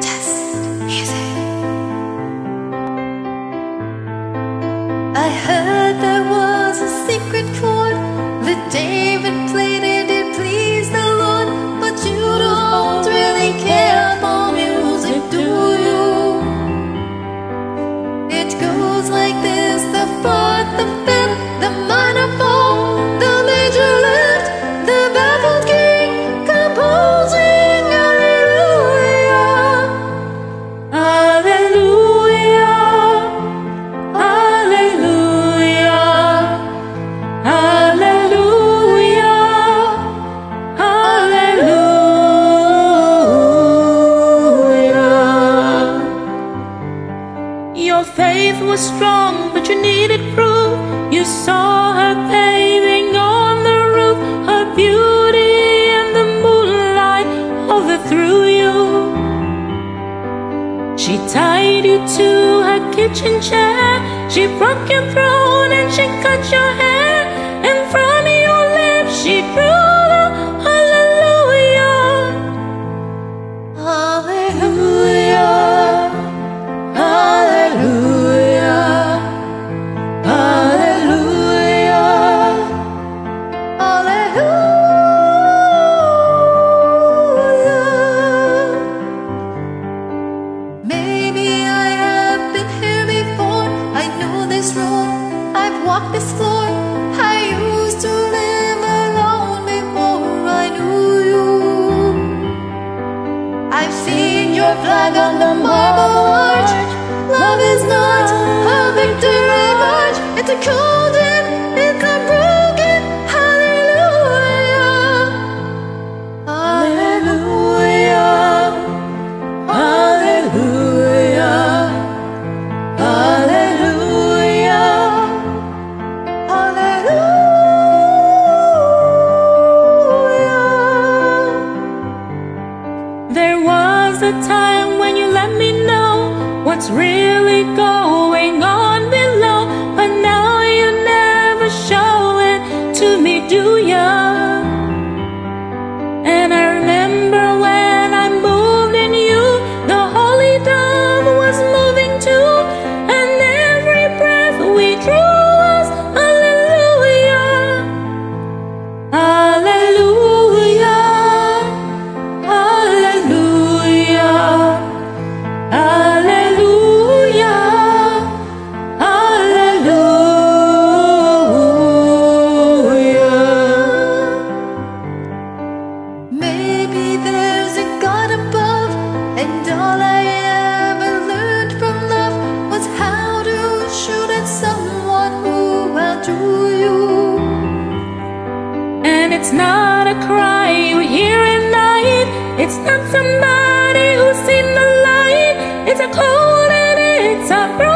Test music. I heard there was a secret chord that David played faith was strong, but you needed proof. You saw her paving on the roof, her beauty and the moonlight overthrew you. She tied you to her kitchen chair. She broke your throne and she cut your hair. And from your lips she drew the hallelujah. Hallelujah, Hallelujah, Love is not a victory march. It's a cold time when you let me know what's really going on below, but now you never show it to me, do ya? It's not a cry you hear at night. It's not somebody who's seen the light. It's a cold and it's a broken.